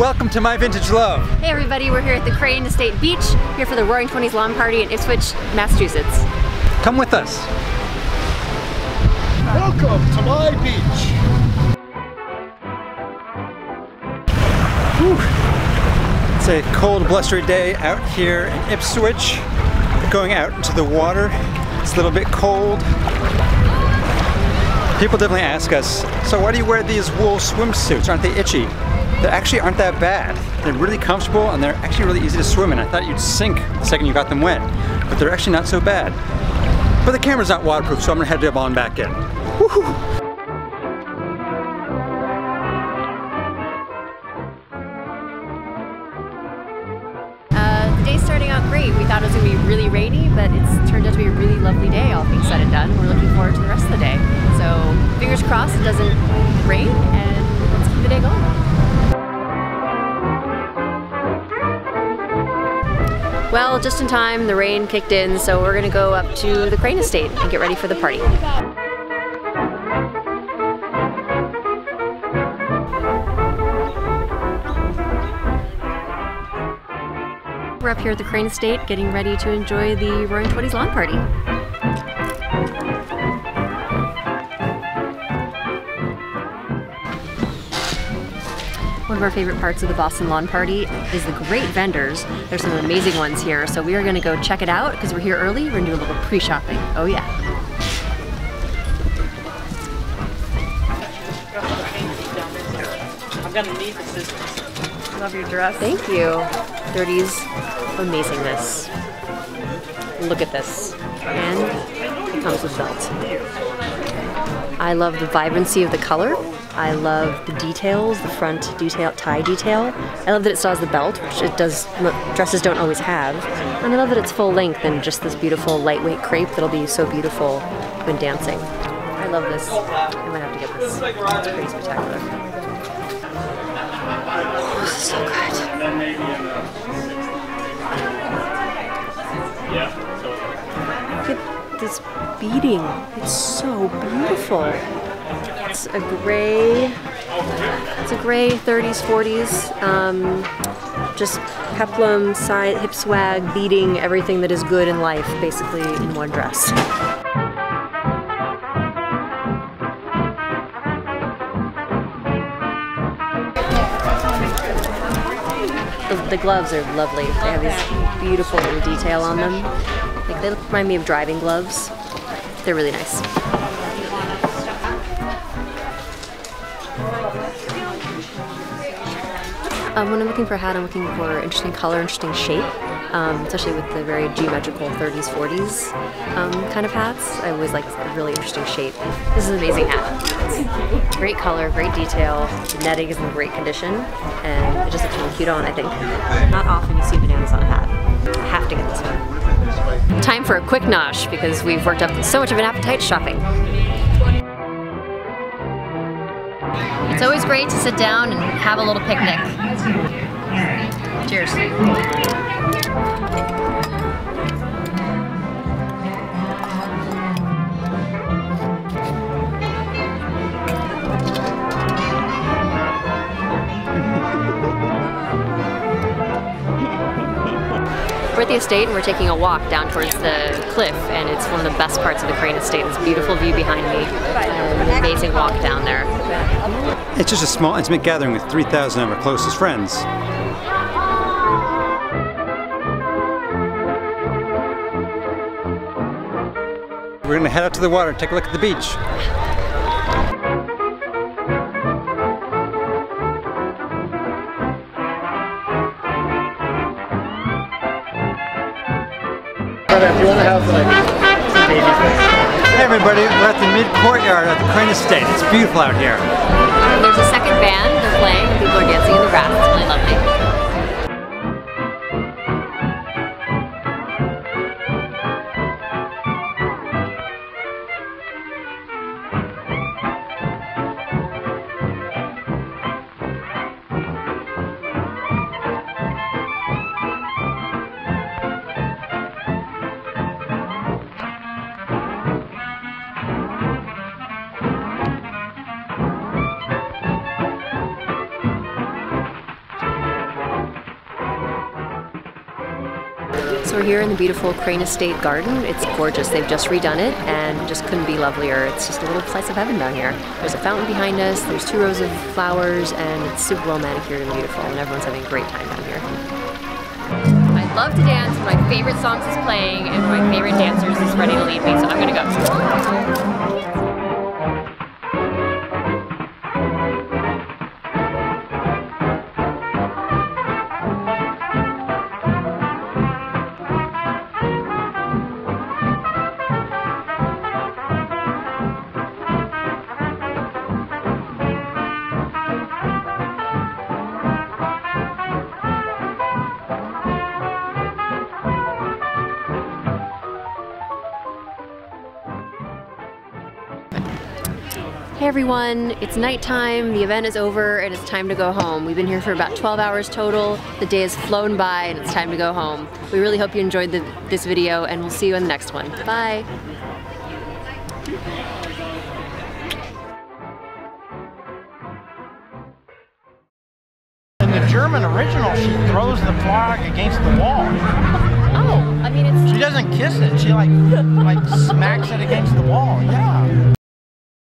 Welcome to My Vintage Love. Hey everybody, we're here at the Crane Estate Beach, here for the Roaring Twenties Lawn Party in Ipswich, Massachusetts. Come with us. Welcome to my beach. Whew. It's a cold, blustery day out here in Ipswich. Going out into the water. It's a little bit cold. People definitely ask us, so why do you wear these wool swimsuits? Aren't they itchy? They actually aren't that bad. They're really comfortable and they're actually really easy to swim in. I thought you'd sink the second you got them wet, but they're actually not so bad. But the camera's not waterproof, so I'm gonna head it on back in. Uh, starting out great. We thought it was going to be really rainy, but it's turned out to be a really lovely day, all things said and done. We're looking forward to the rest of the day. So fingers crossed it doesn't rain, and let's keep the day going. Well, just in time, the rain kicked in, so we're gonna go up to the Crane Estate and get ready for the party. We're up here at the Crane Estate getting ready to enjoy the Roaring Twenties lawn party. One of our favorite parts of the Boston Lawn Party is the great vendors. There's some amazing ones here, so we are gonna go check it out because we're here early. We're gonna do a little pre-shopping. Oh yeah. I'm gonna need the scissors. Love your dress. Thank you. 30s amazingness. Look at this. And it comes with belt. I love the vibrancy of the color. I love the details, the front detail, tie detail. I love that it still has the belt, which it does, dresses don't always have. And I love that it's full length and just this beautiful lightweight crepe that'll be so beautiful when dancing. I love this. I might have to get this. It's pretty spectacular. Oh, this is so good. Look at this beading. It's so beautiful. It's a gray, it's a gray 30s, 40s, um, just peplum, side, hip swag, beading, everything that is good in life, basically in one dress. The, gloves are lovely. They have this beautiful little detail on them. Like they remind me of driving gloves. They're really nice. Um, when I'm looking for a hat, I'm looking for interesting color, interesting shape, um, especially with the very geometrical 30s, 40s um, kind of hats. I always like a really interesting shape. This is an amazing hat. Great color, great detail. The netting is in great condition, and it just looks really cute on, I think. Not often you see bananas on a hat. I have to get this one. Time for a quick nosh because we've worked up so much of an appetite shopping. It's always great to sit down and have a little picnic. Cheers. We're at the estate and we're taking a walk down towards the cliff and it's one of the best parts of the Crane Estate. This beautiful view behind me. Um, an amazing walk down there. It's just a small, intimate gathering with 3,000 of our closest friends. We're gonna head out to the water, take a look at the beach. You want to have like some baby face. Hey everybody, we're at the mid courtyard at the Crane Estate. It's beautiful out here. There's a second band, they're playing, and people are dancing in the grass. It's really lovely. So we're here in the beautiful Crane Estate Garden. It's gorgeous. They've just redone it and just couldn't be lovelier. It's just a little slice of heaven down here. There's a fountain behind us, there's two rows of flowers, and it's super well manicured and beautiful, and everyone's having a great time down here. I love to dance. My favorite songs is playing, and my favorite dancers is ready to lead me. So I'm gonna go. Hey everyone, it's nighttime, the event is over, and it's time to go home. We've been here for about 12 hours total. The day has flown by, and it's time to go home. We really hope you enjoyed the, this video, and we'll see you in the next one. Bye! In the German original, she throws the flag against the wall. Oh, I mean it's She doesn't kiss it. She like like smacks it against the wall. Yeah.